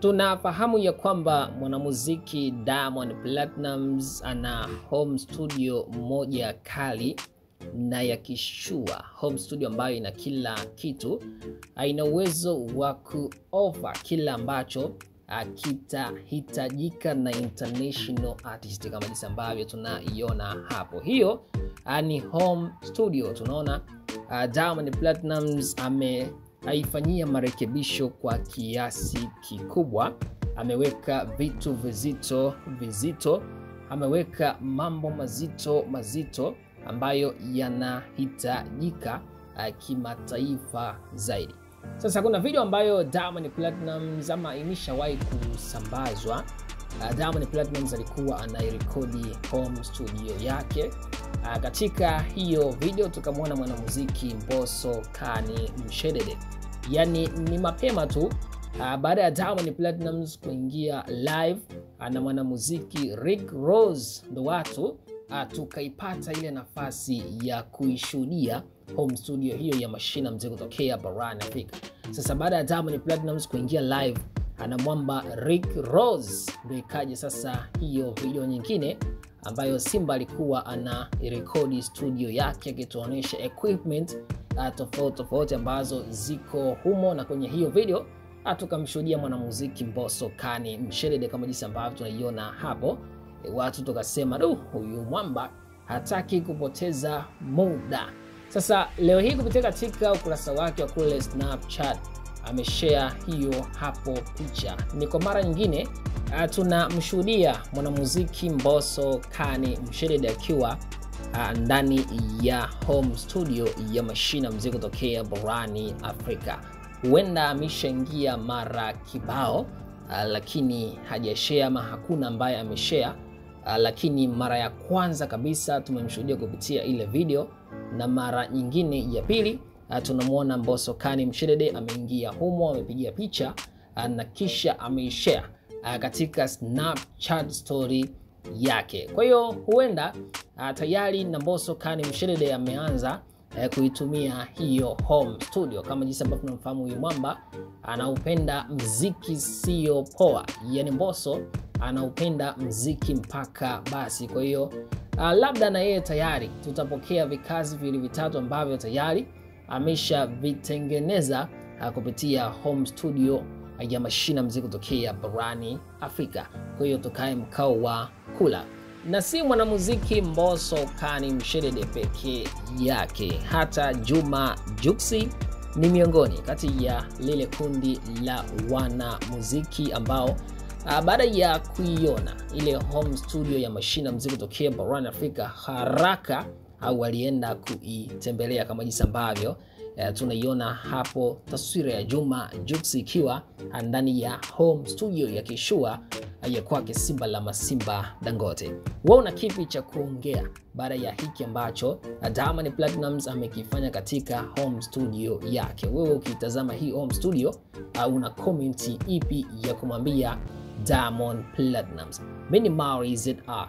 Tunafahamu ya kwamba mwanamuziki Diamond Platnumz ana home studio moja kali na ya kishua, home studio ambayo ina kila kitu, ina uwezo wa kuofa kila ambacho kitahitajika na international artist kama jinsi ambavyo tunaiona hapo. Hiyo ni home studio. Tunaona uh, Diamond Platnumz ameifanyia marekebisho kwa kiasi kikubwa, ameweka vitu vizito vizito, ameweka mambo mazito mazito ambayo yanahitajika uh, kimataifa zaidi. Sasa kuna video ambayo Diamond Platnumz ama imeshawahi kusambazwa. Uh, Diamond alikuwa anairekodi home studio yake. Uh, katika hiyo video tukamwona mwanamuziki Mbosso Kani Mshedede, yaani ni mapema tu uh, baada ya Diamond Platnumz kuingia live uh, na mwanamuziki Rick Ross, ndo watu uh, tukaipata ile nafasi ya kuishuhudia home studio hiyo ya Mashina Mzee kutokea barani Afrika. Sasa baada ya Diamond Platnumz kuingia live anamwamba Rick Ross, ndio ikaja sasa hiyo video nyingine ambayo Simba alikuwa ana rekodi studio yake akituonyesha equipment uh, tofauti tofauti ambazo ziko humo, na kwenye hiyo video tukamshuhudia mwanamuziki mboso Kani Mshedede kama jinsi ambavyo tunaiona hapo. E, watu tukasema du, huyu mwamba hataki kupoteza muda. Sasa leo hii kupitia katika ukurasa wake wa kule Snapchat ameshare hiyo hapo picha. Ni kwa mara nyingine uh, tunamshuhudia mwanamuziki mboso Kani Mshedede akiwa uh, ndani ya home studio ya Mashina Mzee kutokea borani Afrika. Huenda ameshaingia mara kibao uh, lakini hajashea ama hakuna ambaye ameshea uh, lakini mara ya kwanza kabisa tumemshuhudia kupitia ile video na mara nyingine ya pili uh, tunamwona mboso Kani Mshedede ameingia humo, amepigia picha uh, na kisha ameishare uh, katika Snapchat story yake. Kwa hiyo huenda uh, tayari na Mbosso Kani Mshedede ameanza uh, kuitumia hiyo home studio. Kama jinsi ambavyo tunamfahamu huyu mwamba anaupenda mziki sio poa, yani Mboso anaupenda mziki mpaka basi. Kwa hiyo uh, labda na yeye tayari tutapokea vikazi viwili vitatu ambavyo tayari ameshavitengeneza uh, kupitia home studio ya Mashina Mzee kutokea barani Afrika. Kwa hiyo tukae mkao wa kula, na si mwanamuziki Mbosso Kani Mshedede pekee yake, hata Juma Juksi ni miongoni kati ya lile kundi la wanamuziki ambao Uh, baada ya kuiona ile home studio ya Mashina Mzee kutokea barani Afrika haraka au walienda kuitembelea kama jinsi ambavyo uh, tunaiona hapo taswira ya Juma Jux ikiwa ndani ya home studio ya kishua ya kwake Simba la Masimba Dangote. Una kipi cha kuongea baada ya hiki ambacho Diamond Platnumz amekifanya katika home studio yake? Wewe ukitazama hii home studio uh, una comment ipi ya kumwambia Diamond Platnumz? Mimi ni Mauri ZR.